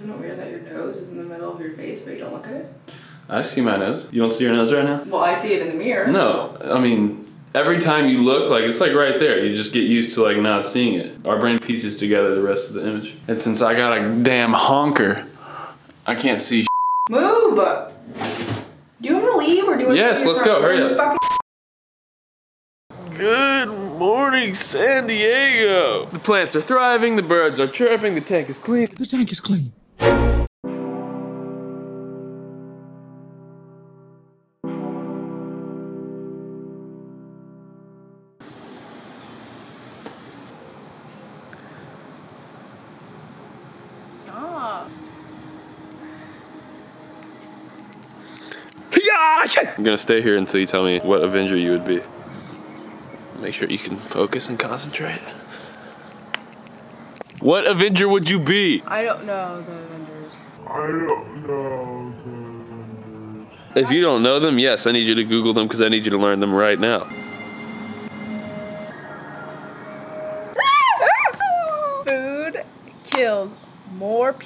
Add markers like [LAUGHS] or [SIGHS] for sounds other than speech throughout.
Isn't it weird that your nose is in the middle of your face, but you don't look at it? I see my nose. You don't see your nose right now? Well, I see it in the mirror. No, I mean, every time you look, like, it's like right there. You just get used to, like, not seeing it. Our brain pieces together the rest of the image. And since I got a damn honker, I can't see Move! Do you want to leave or do you want Yes, let's go, hurry up. Good morning, San Diego. The plants are thriving, the birds are chirping, the tank is clean. The tank is clean. I'm gonna stay here until you tell me what Avenger you would be. Make sure you can focus and concentrate. What Avenger would you be? I don't know the Avengers. I don't know the Avengers. If you don't know them, yes, I need you to Google them because I need you to learn them right now.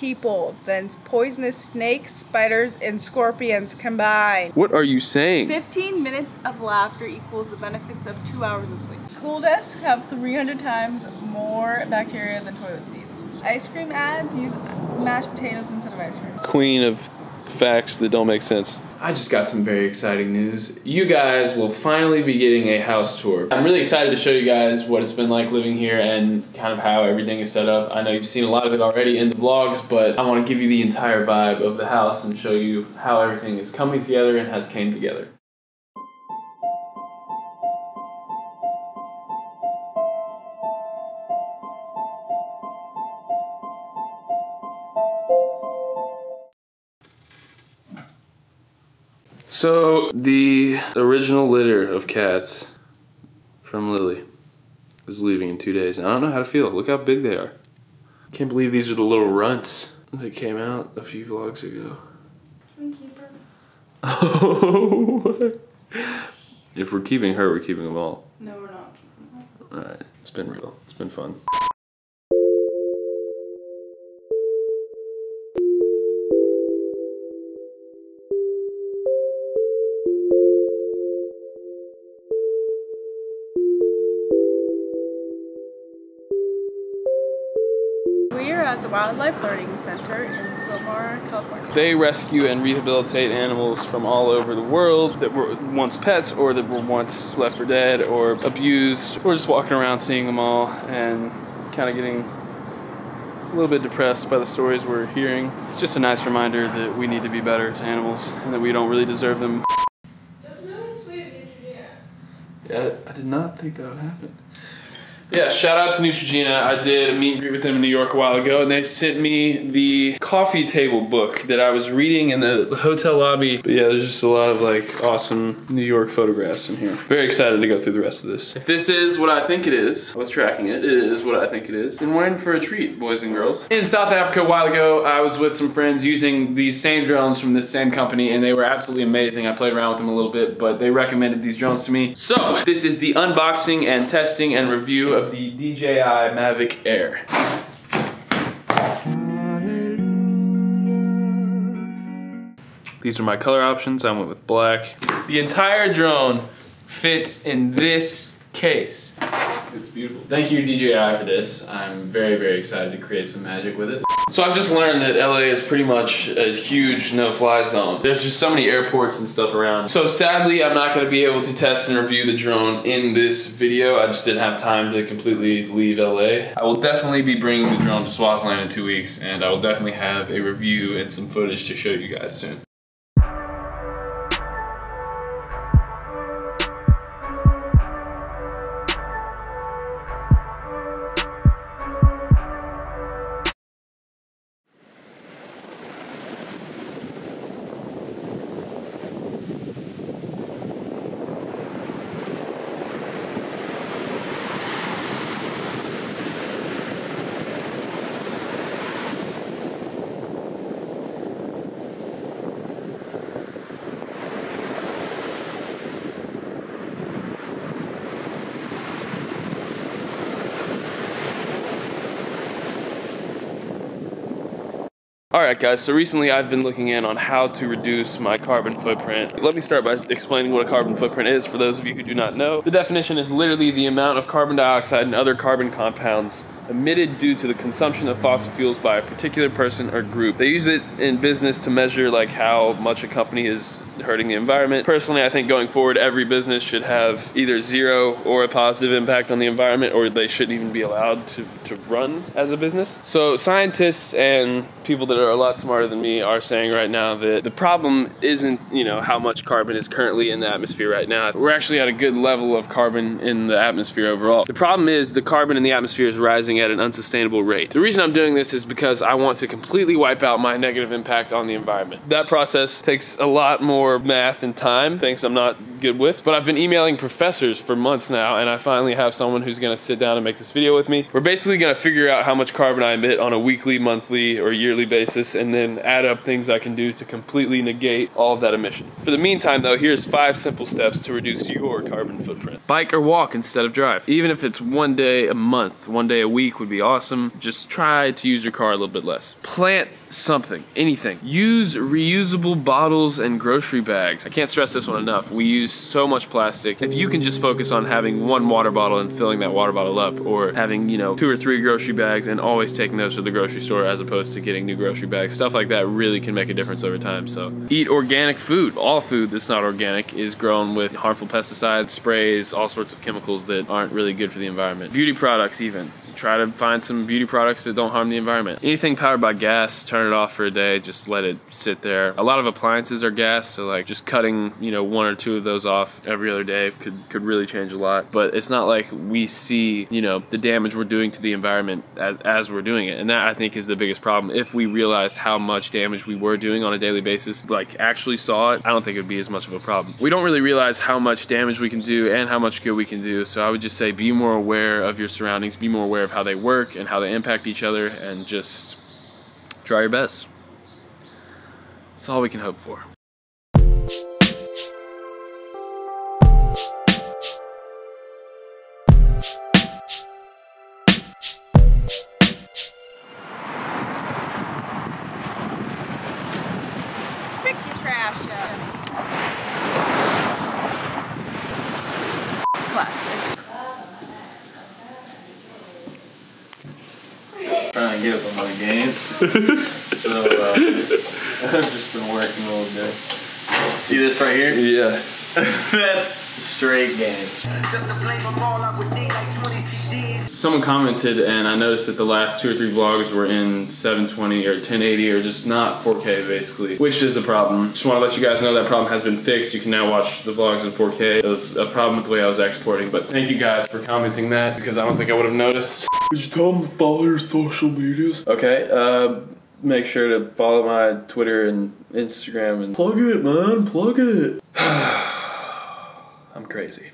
People than poisonous snakes, spiders, and scorpions combined. What are you saying? 15 minutes of laughter equals the benefits of two hours of sleep. School desks have 300 times more bacteria than toilet seats. Ice cream ads use mashed potatoes instead of ice cream. Queen of facts that don't make sense. I just got some very exciting news. You guys will finally be getting a house tour. I'm really excited to show you guys what it's been like living here and kind of how everything is set up. I know you've seen a lot of it already in the vlogs, but I want to give you the entire vibe of the house and show you how everything is coming together and has came together. So, the original litter of cats from Lily is leaving in two days. I don't know how to feel. Look how big they are. Can't believe these are the little runts that came out a few vlogs ago. Can we keep her? Oh, if we're keeping her, we're keeping them all. No, we're not. Alright, it's been real. It's been fun. At the Wildlife Learning Center in Sylmar, California. They rescue and rehabilitate animals from all over the world that were once pets or that were once left for dead or abused. We're just walking around seeing them all and kind of getting a little bit depressed by the stories we're hearing. It's just a nice reminder that we need to be better to animals and that we don't really deserve them. That's really sweet of you, Julia. Yeah, I did not think that would happen. Yeah, shout out to Neutrogena. I did a meet and greet with them in New York a while ago, and they sent me the coffee table book that I was reading in the hotel lobby. But yeah, there's just a lot of like awesome New York photographs in here. Very excited to go through the rest of this. If this is what I think it is, I was tracking it, it is what I think it is. And we're in for a treat, boys and girls. In South Africa a while ago, I was with some friends using these same drones from this same company, and they were absolutely amazing. I played around with them a little bit, but they recommended these drones to me. So, this is the unboxing and testing and review of the DJI Mavic Air. These are my color options. I went with black. The entire drone fits in this case. It's beautiful. Thank you DJI for this. I'm very, very excited to create some magic with it. So I've just learned that LA is pretty much a huge no-fly zone. There's just so many airports and stuff around. So sadly, I'm not gonna be able to test and review the drone in this video. I just didn't have time to completely leave LA. I will definitely be bringing the drone to Swaziland in two weeks, and I will definitely have a review and some footage to show you guys soon. Alright guys, so recently I've been looking in on how to reduce my carbon footprint. Let me start by explaining what a carbon footprint is for those of you who do not know. The definition is literally the amount of carbon dioxide and other carbon compounds emitted due to the consumption of fossil fuels by a particular person or group. They use it in business to measure like how much a company is hurting the environment. Personally, I think going forward, every business should have either zero or a positive impact on the environment, or they shouldn't even be allowed to, to run as a business. So scientists and people that are a lot smarter than me are saying right now that the problem isn't, you know, how much carbon is currently in the atmosphere right now. We're actually at a good level of carbon in the atmosphere overall. The problem is the carbon in the atmosphere is rising at an unsustainable rate. The reason I'm doing this is because I want to completely wipe out my negative impact on the environment. That process takes a lot more math and time, Thanks, I'm not good with, but I've been emailing professors for months now and I finally have someone who's gonna sit down and make this video with me. We're basically gonna figure out how much carbon I emit on a weekly, monthly, or yearly basis and then add up things I can do to completely negate all of that emission. For the meantime though, here's five simple steps to reduce your carbon footprint. Bike or walk instead of drive. Even if it's one day a month, one day a week, week would be awesome. Just try to use your car a little bit less. Plant something, anything. Use reusable bottles and grocery bags. I can't stress this one enough. We use so much plastic. If you can just focus on having one water bottle and filling that water bottle up, or having, you know, two or three grocery bags and always taking those to the grocery store as opposed to getting new grocery bags, stuff like that really can make a difference over time. So eat organic food. All food that's not organic is grown with harmful pesticides, sprays, all sorts of chemicals that aren't really good for the environment. Beauty products even try to find some beauty products that don't harm the environment. Anything powered by gas, turn it off for a day, just let it sit there. A lot of appliances are gas, so like just cutting, you know, one or two of those off every other day could, could really change a lot. But it's not like we see, you know, the damage we're doing to the environment as, as we're doing it. And that I think is the biggest problem. If we realized how much damage we were doing on a daily basis, like actually saw it, I don't think it would be as much of a problem. We don't really realize how much damage we can do and how much good we can do. So I would just say be more aware of your surroundings, be more aware of how they work and how they impact each other and just try your best. That's all we can hope for. Plastic. Trying get up on my gains. so uh, [LAUGHS] I've just been working a little bit. See this right here? Yeah. [LAUGHS] That's straight gains. Someone commented, and I noticed that the last two or three vlogs were in 720 or 1080 or just not 4K basically, which is a problem. Just want to let you guys know that problem has been fixed. You can now watch the vlogs in 4K. It was a problem with the way I was exporting, but thank you guys for commenting that because I don't think I would have noticed. Would you tell them to follow your social medias? Okay, uh, make sure to follow my Twitter and Instagram and plug it, man, plug it. [SIGHS] I'm crazy.